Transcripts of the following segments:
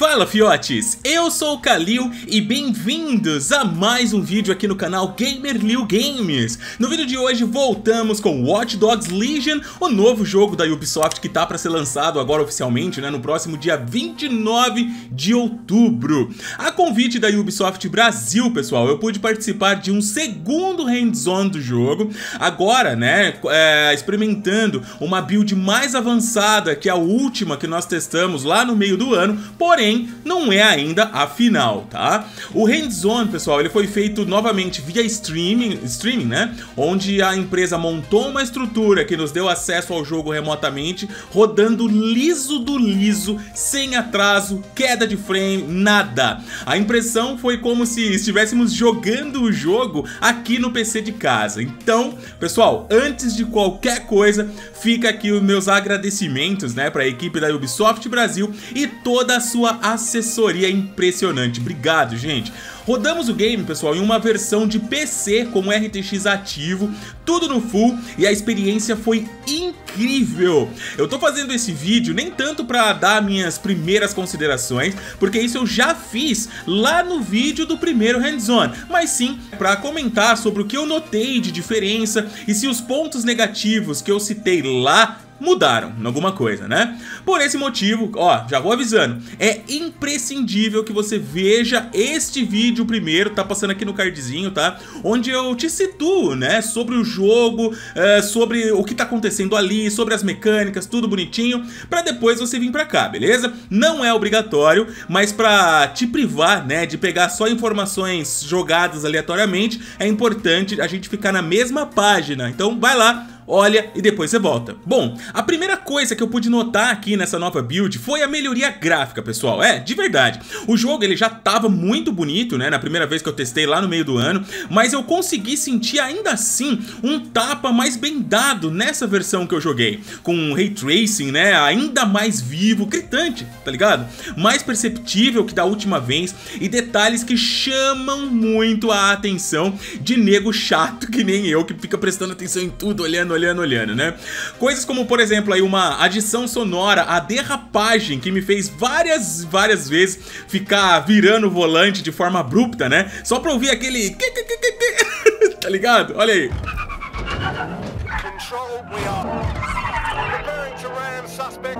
Fala fiotes, eu sou o Kalil e bem-vindos a mais um vídeo aqui no canal Gamer Liu Games. No vídeo de hoje voltamos com Watch Dogs Legion, o novo jogo da Ubisoft que tá para ser lançado agora oficialmente, né, no próximo dia 29 de outubro. A convite da Ubisoft Brasil, pessoal, eu pude participar de um segundo hands-on do jogo, agora, né, é, experimentando uma build mais avançada que a última que nós testamos lá no meio do ano, porém não é ainda a final, tá? O hands-on, pessoal, ele foi feito novamente via streaming, streaming, né? Onde a empresa montou uma estrutura que nos deu acesso ao jogo remotamente, rodando liso do liso, sem atraso, queda de frame, nada. A impressão foi como se estivéssemos jogando o jogo aqui no PC de casa. Então, pessoal, antes de qualquer coisa, fica aqui os meus agradecimentos, né, para a equipe da Ubisoft Brasil e toda a sua assessoria impressionante. Obrigado, gente. Rodamos o game, pessoal, em uma versão de PC com RTX ativo, tudo no full e a experiência foi incrível. Eu tô fazendo esse vídeo nem tanto para dar minhas primeiras considerações, porque isso eu já fiz lá no vídeo do primeiro hands-on, mas sim para comentar sobre o que eu notei de diferença e se os pontos negativos que eu citei lá mudaram em alguma coisa, né? Por esse motivo, ó, já vou avisando, é imprescindível que você veja este vídeo primeiro, tá passando aqui no cardzinho, tá? Onde eu te situo, né, sobre o jogo, é, sobre o que tá acontecendo ali, sobre as mecânicas, tudo bonitinho, pra depois você vir pra cá, beleza? Não é obrigatório, mas pra te privar, né, de pegar só informações jogadas aleatoriamente, é importante a gente ficar na mesma página, então vai lá, olha e depois você volta. Bom, a primeira coisa que eu pude notar aqui nessa nova build foi a melhoria gráfica, pessoal. É, de verdade. O jogo ele já estava muito bonito, né, na primeira vez que eu testei lá no meio do ano, mas eu consegui sentir ainda assim um tapa mais bem dado nessa versão que eu joguei, com um Ray Tracing, né, ainda mais vivo, gritante, tá ligado? Mais perceptível que da última vez e detalhes que chamam muito a atenção de nego chato que nem eu, que fica prestando atenção em tudo, olhando, olhando olhando, olhando, né? Coisas como, por exemplo, aí uma adição sonora, a derrapagem, que me fez várias, várias vezes ficar virando o volante de forma abrupta, né? Só pra ouvir aquele... tá ligado? Olha aí. Control, we are preparing to ram suspect.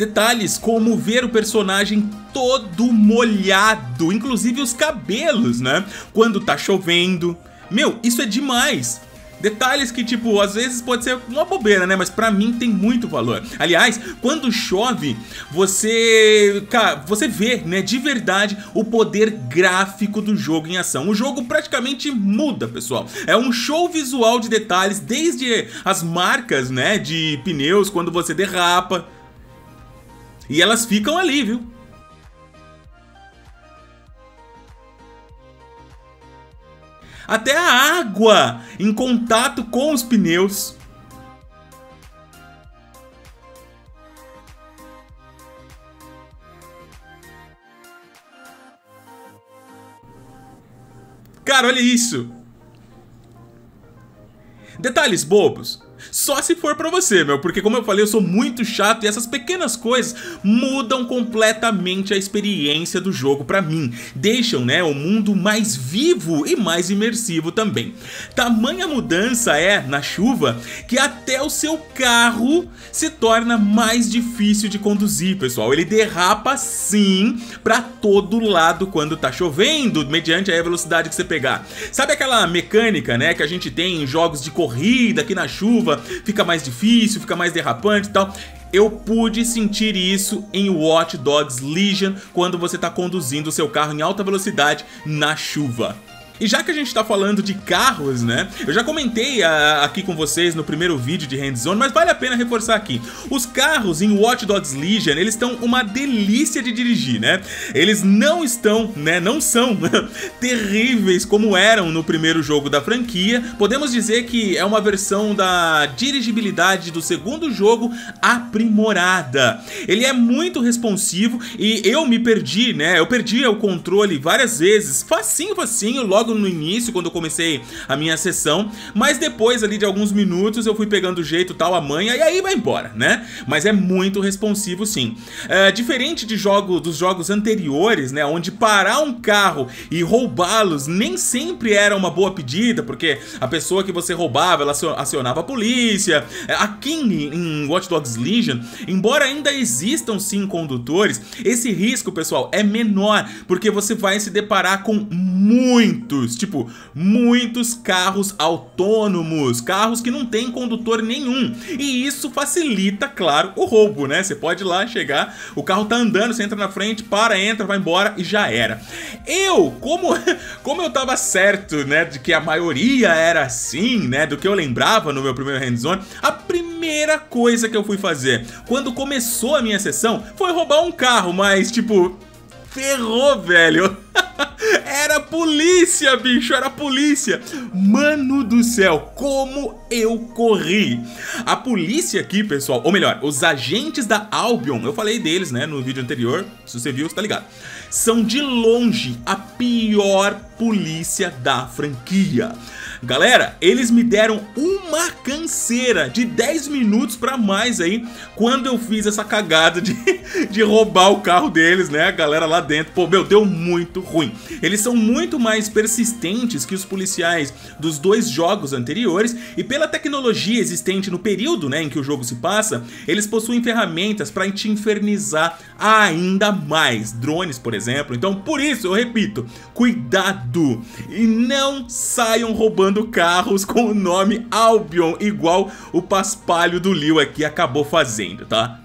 Detalhes como ver o personagem todo molhado, inclusive os cabelos, né? Quando tá chovendo, meu, isso é demais. Detalhes que, tipo, às vezes pode ser uma bobeira, né? Mas pra mim tem muito valor. Aliás, quando chove, você... Cara, você vê, né, de verdade, o poder gráfico do jogo em ação. O jogo praticamente muda, pessoal. É um show visual de detalhes, desde as marcas, né, de pneus, quando você derrapa. E elas ficam ali, viu? Até a água em contato com os pneus. Cara, olha isso. Detalhes bobos. Só se for pra você, meu, porque como eu falei, eu sou muito chato e essas pequenas coisas mudam completamente a experiência do jogo pra mim. Deixam, né, o mundo mais vivo e mais imersivo também. Tamanha mudança é, na chuva, que até o seu carro se torna mais difícil de conduzir, pessoal. Ele derrapa sim pra todo lado quando tá chovendo, mediante a velocidade que você pegar. Sabe aquela mecânica, né, que a gente tem em jogos de corrida aqui na chuva, fica mais difícil, fica mais derrapante e tal. Eu pude sentir isso em Watch Dogs Legion quando você está conduzindo o seu carro em alta velocidade na chuva. E já que a gente tá falando de carros, né? Eu já comentei a, ah, aqui com vocês no primeiro vídeo de Hands-On, mas vale a pena reforçar aqui. Os carros em Watch Dogs Legion, eles estão uma delícia de dirigir, né? Eles não estão, né? Não são terríveis como eram no primeiro jogo da franquia. Podemos dizer que é uma versão da dirigibilidade do segundo jogo aprimorada. Ele é muito responsivo e eu me perdi, né? Eu perdi o controle várias vezes, facinho, facinho, logo logo no início, quando eu comecei a minha sessão, mas depois ali de alguns minutos eu fui pegando o jeito tal, a manha, e aí vai embora, né? Mas é muito responsivo sim. É, diferente de jogo, dos jogos anteriores, né, onde parar um carro e roubá-los nem sempre era uma boa pedida, porque a pessoa que você roubava, ela acionava a polícia. É, aqui em Watch Dogs Legion, embora ainda existam sim condutores, esse risco, pessoal, é menor, porque você vai se deparar com tipo, muitos carros autônomos, carros que não tem condutor nenhum. E isso facilita, claro, o roubo, né? Você pode ir lá chegar, o carro tá andando, você entra na frente, para, entra, vai embora e já era. Eu, como, como eu tava certo, né, de que a maioria era assim, né, do que eu lembrava no meu primeiro hands-on, a primeira coisa que eu fui fazer quando começou a minha sessão foi roubar um carro, mas tipo, ferrou, velho. Era polícia, bicho, era polícia. Mano do céu, como eu corri. A polícia aqui, pessoal, ou melhor, os agentes da Albion, eu falei deles, né, no vídeo anterior, se você viu, você tá ligado. São de longe a pior polícia da franquia. Galera, eles me deram uma canseira de 10 minutos pra mais aí quando eu fiz essa cagada de, de roubar o carro deles, né? A galera lá dentro. Pô, meu, deu muito ruim. Eles são muito mais persistentes que os policiais dos dois jogos anteriores e pela tecnologia existente no período né, em que o jogo se passa, eles possuem ferramentas para te infernizar ainda mais. Drones, por exemplo. Então, por isso, eu repito, cuidado e não saiam roubando roubando carros com o nome Albion, igual o paspalho do Liu aqui acabou fazendo, tá?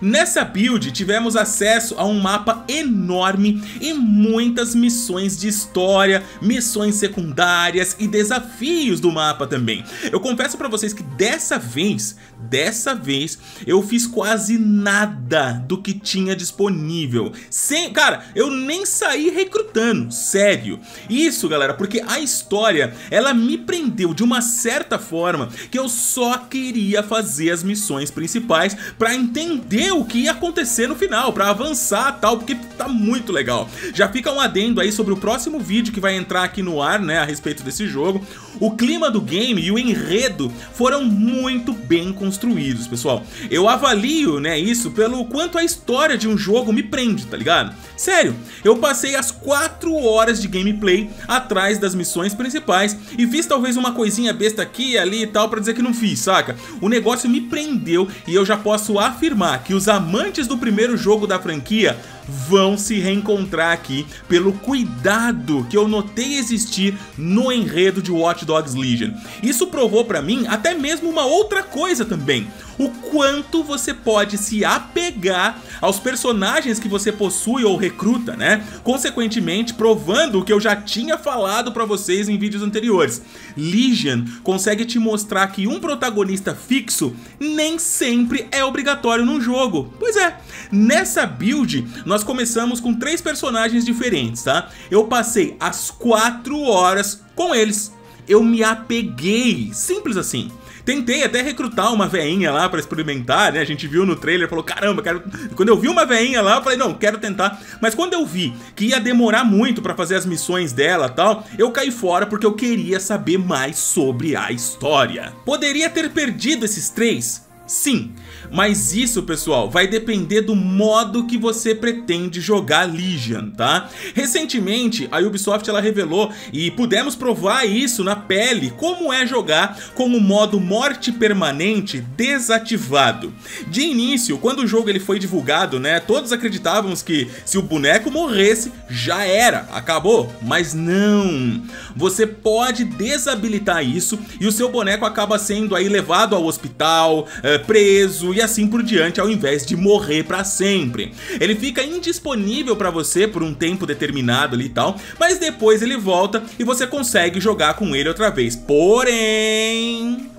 Nessa build tivemos acesso a um mapa enorme e muitas missões de história, missões secundárias e desafios do mapa também. Eu confesso pra vocês que dessa vez, dessa vez, eu fiz quase nada do que tinha disponível. Sem, cara, eu nem saí recrutando, sério. Isso, galera, porque a história, ela me prendeu de uma certa forma que eu só queria fazer as missões principais pra entender o que ia acontecer no final, pra avançar tal, porque tá muito legal. Já fica um adendo aí sobre o próximo vídeo que vai entrar aqui no ar, né, a respeito desse jogo. O clima do game e o enredo foram muito bem construídos, pessoal. Eu avalio, né, isso pelo quanto a história de um jogo me prende, tá ligado? Sério, eu passei as 4 horas de gameplay atrás das missões principais e fiz talvez uma coisinha besta aqui ali e tal pra dizer que não fiz, saca? O negócio me prendeu e eu já posso afirmar que os amantes do primeiro jogo da franquia vão se reencontrar aqui pelo cuidado que eu notei existir no enredo de Watch Dogs Legion. Isso provou para mim até mesmo uma outra coisa também o quanto você pode se apegar aos personagens que você possui ou recruta, né? Consequentemente, provando o que eu já tinha falado para vocês em vídeos anteriores. Legion consegue te mostrar que um protagonista fixo nem sempre é obrigatório num jogo. Pois é, nessa build nós começamos com três personagens diferentes, tá? Eu passei as quatro horas com eles. Eu me apeguei, simples assim. Tentei até recrutar uma veinha lá pra experimentar, né? A gente viu no trailer, falou, caramba, quero... Quando eu vi uma veinha lá, eu falei, não, quero tentar. Mas quando eu vi que ia demorar muito pra fazer as missões dela tal, eu caí fora porque eu queria saber mais sobre a história. Poderia ter perdido esses três? Sim, mas isso, pessoal, vai depender do modo que você pretende jogar Legion, tá? Recentemente, a Ubisoft ela revelou e pudemos provar isso na pele, como é jogar com o modo morte permanente desativado. De início, quando o jogo ele foi divulgado, né, todos acreditávamos que se o boneco morresse, já era, acabou, mas não. Você pode desabilitar isso e o seu boneco acaba sendo aí levado ao hospital, é, preso e e assim por diante ao invés de morrer para sempre. Ele fica indisponível para você por um tempo determinado ali e tal, mas depois ele volta e você consegue jogar com ele outra vez. Porém,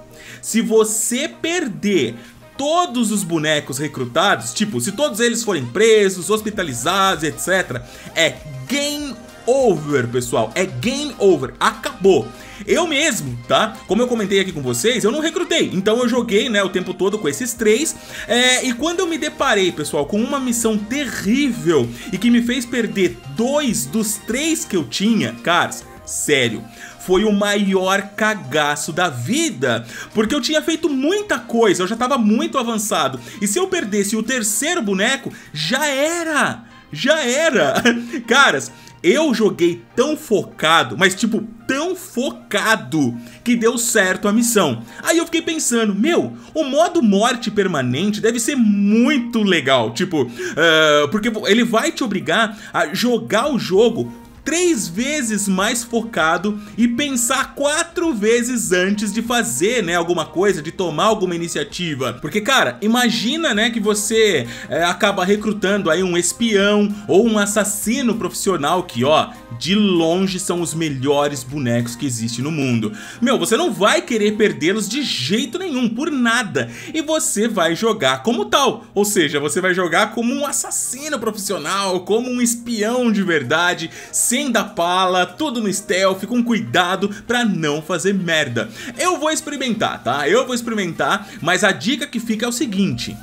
se você perder todos os bonecos recrutados, tipo, se todos eles forem presos, hospitalizados, etc, é game over, pessoal. É game over. Acabou. Eu mesmo, tá? Como eu comentei aqui com vocês, eu não recrutei, então eu joguei, né, o tempo todo com esses três, é, e quando eu me deparei, pessoal, com uma missão terrível e que me fez perder dois dos três que eu tinha, caras, sério, foi o maior cagaço da vida, porque eu tinha feito muita coisa, eu já tava muito avançado, e se eu perdesse o terceiro boneco, já era! Já era! Caras, eu joguei tão focado, mas tipo, tão focado, que deu certo a missão. Aí eu fiquei pensando, meu, o modo morte permanente deve ser muito legal, tipo, uh, porque ele vai te obrigar a jogar o jogo três vezes mais focado e pensar quatro vezes antes de fazer, né, alguma coisa, de tomar alguma iniciativa. Porque, cara, imagina, né, que você é, acaba recrutando aí um espião ou um assassino profissional que, ó, de longe são os melhores bonecos que existe no mundo. Meu, você não vai querer perdê-los de jeito nenhum, por nada. E você vai jogar como tal. Ou seja, você vai jogar como um assassino profissional, como um espião de verdade, sem dar pala, tudo no stealth, com cuidado pra não fazer merda. Eu vou experimentar, tá? Eu vou experimentar, mas a dica que fica é o seguinte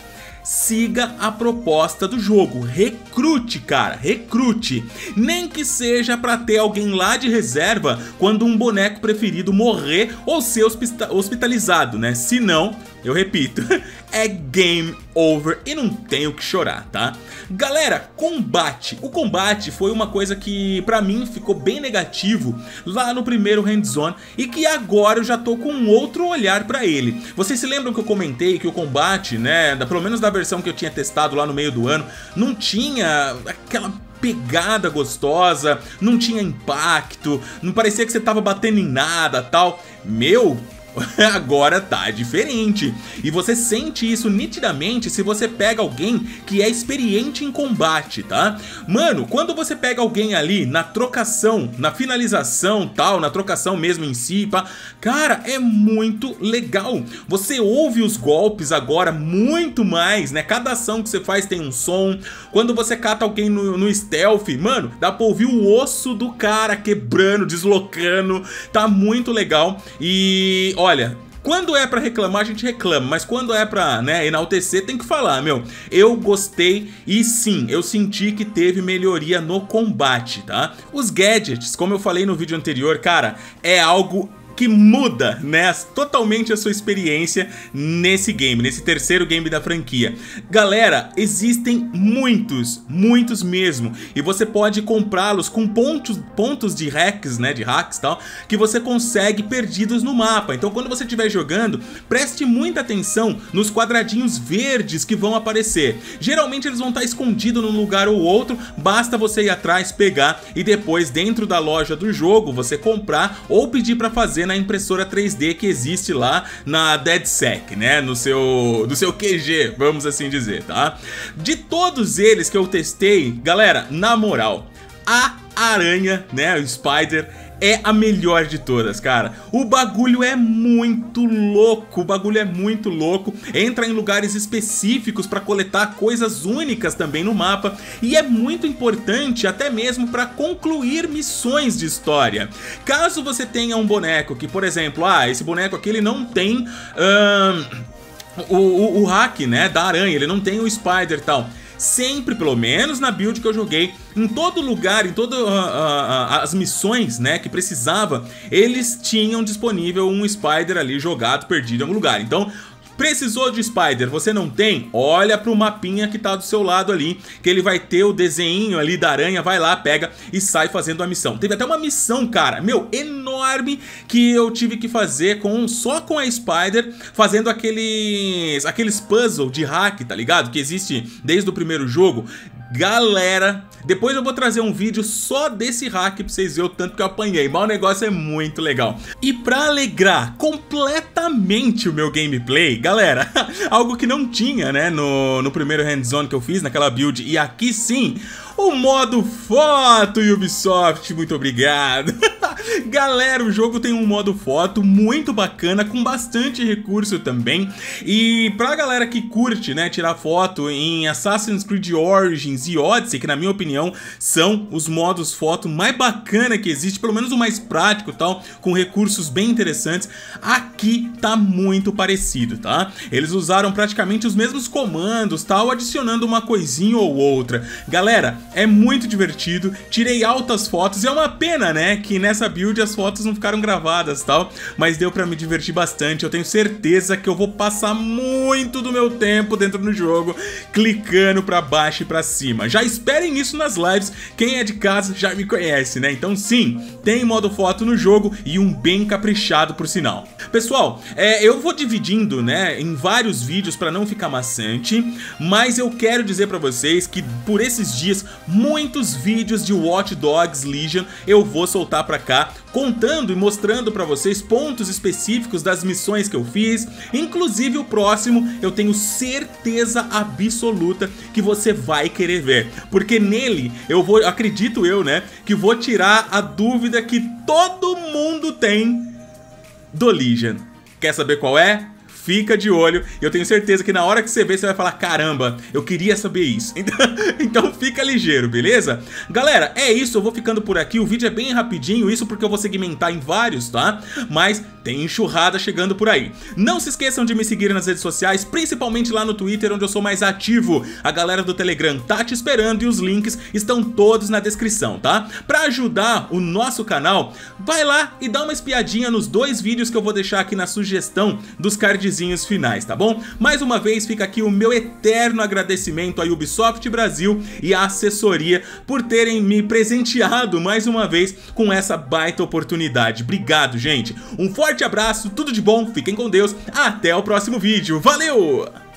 siga a proposta do jogo. Recrute, cara, recrute. Nem que seja para ter alguém lá de reserva quando um boneco preferido morrer ou ser hospitalizado, né? Se não, eu repito, é game over e não tenho que chorar, tá? Galera, combate. O combate foi uma coisa que pra mim ficou bem negativo lá no primeiro hands-on e que agora eu já tô com um outro olhar pra ele. Vocês se lembram que eu comentei que o combate, né, da, pelo menos da versão que eu tinha testado lá no meio do ano, não tinha aquela pegada gostosa, não tinha impacto, não parecia que você tava batendo em nada tal. Meu, agora tá diferente. E você sente isso nitidamente se você pega alguém que é experiente em combate, tá? Mano, quando você pega alguém ali na trocação, na finalização tal, na trocação mesmo em si, pá, cara, é muito legal. Você ouve os golpes agora muito mais, né? Cada ação que você faz tem um som. Quando você cata alguém no, no stealth, mano, dá pra ouvir o osso do cara quebrando, deslocando. Tá muito legal. E, olha, quando é para reclamar, a gente reclama, mas quando é pra, né, enaltecer, tem que falar, meu. Eu gostei e sim, eu senti que teve melhoria no combate, tá? Os gadgets, como eu falei no vídeo anterior, cara, é algo que muda, né, totalmente a sua experiência nesse game, nesse terceiro game da franquia. Galera, existem muitos, muitos mesmo, e você pode comprá-los com pontos, pontos de hacks, né, de hacks tal, que você consegue perdidos no mapa. Então quando você estiver jogando, preste muita atenção nos quadradinhos verdes que vão aparecer. Geralmente eles vão estar escondidos num lugar ou outro, basta você ir atrás, pegar e depois dentro da loja do jogo você comprar ou pedir para fazer na impressora 3D que existe lá na DeadSec, né? No seu, no seu QG, vamos assim dizer, tá? De todos eles que eu testei, galera, na moral, a aranha, né, o Spider, é a melhor de todas, cara. O bagulho é muito louco, o bagulho é muito louco. Entra em lugares específicos para coletar coisas únicas também no mapa e é muito importante até mesmo para concluir missões de história. Caso você tenha um boneco que, por exemplo, ah, esse boneco aqui ele não tem... o, o, o hack, né, da aranha, ele não tem o spider e tal sempre, pelo menos na build que eu joguei, em todo lugar, em todas uh, uh, uh, as missões, né, que precisava, eles tinham disponível um Spider ali jogado, perdido em algum lugar. Então, Precisou de Spider, você não tem? Olha pro mapinha que tá do seu lado ali, que ele vai ter o desenho ali da aranha, vai lá, pega e sai fazendo a missão. Teve até uma missão, cara, meu, enorme, que eu tive que fazer com só com a Spider, fazendo aqueles, aqueles puzzles de hack, tá ligado? Que existe desde o primeiro jogo. Galera, depois eu vou trazer um vídeo só desse hack pra vocês verem o tanto que eu apanhei, mas o negócio é muito legal. E pra alegrar completamente o meu gameplay, galera, algo que não tinha, né, no, no primeiro hands-on que eu fiz, naquela build, e aqui sim, o modo foto, Ubisoft, muito obrigado. Galera, o jogo tem um modo foto muito bacana, com bastante recurso também. E pra galera que curte, né, tirar foto em Assassin's Creed Origins e Odyssey, que na minha opinião são os modos foto mais bacana que existe, pelo menos o mais prático tal, com recursos bem interessantes, aqui tá muito parecido, tá? Eles usaram praticamente os mesmos comandos tal, adicionando uma coisinha ou outra. Galera, é muito divertido, tirei altas fotos é uma pena, né, que nessa build as fotos não ficaram gravadas tal, mas deu pra me divertir bastante. Eu tenho certeza que eu vou passar muito do meu tempo dentro do jogo clicando pra baixo e pra cima. Já esperem isso nas lives, quem é de casa já me conhece, né? Então sim, tem modo foto no jogo e um bem caprichado por sinal. Pessoal, é, eu vou dividindo, né, em vários vídeos para não ficar maçante, mas eu quero dizer para vocês que por esses dias muitos vídeos de Watch Dogs Legion eu vou soltar para cá contando e mostrando para vocês pontos específicos das missões que eu fiz. Inclusive o próximo eu tenho certeza absoluta que você vai querer ver, porque nele eu vou, acredito eu, né, que vou tirar a dúvida que todo mundo tem do Legion. Quer saber qual é? Fica de olho eu tenho certeza que na hora que você ver, você vai falar, caramba, eu queria saber isso. Então, então fica ligeiro, beleza? Galera, é isso, eu vou ficando por aqui, o vídeo é bem rapidinho, isso porque eu vou segmentar em vários, tá? Mas tem enxurrada chegando por aí. Não se esqueçam de me seguir nas redes sociais, principalmente lá no Twitter, onde eu sou mais ativo. A galera do Telegram tá te esperando e os links estão todos na descrição, tá? Pra ajudar o nosso canal, vai lá e dá uma espiadinha nos dois vídeos que eu vou deixar aqui na sugestão dos cardzinhos finais, tá bom? Mais uma vez fica aqui o meu eterno agradecimento à Ubisoft Brasil e à assessoria por terem me presenteado mais uma vez com essa baita oportunidade. Obrigado, gente. Um forte abraço, tudo de bom, fiquem com Deus, até o próximo vídeo. Valeu!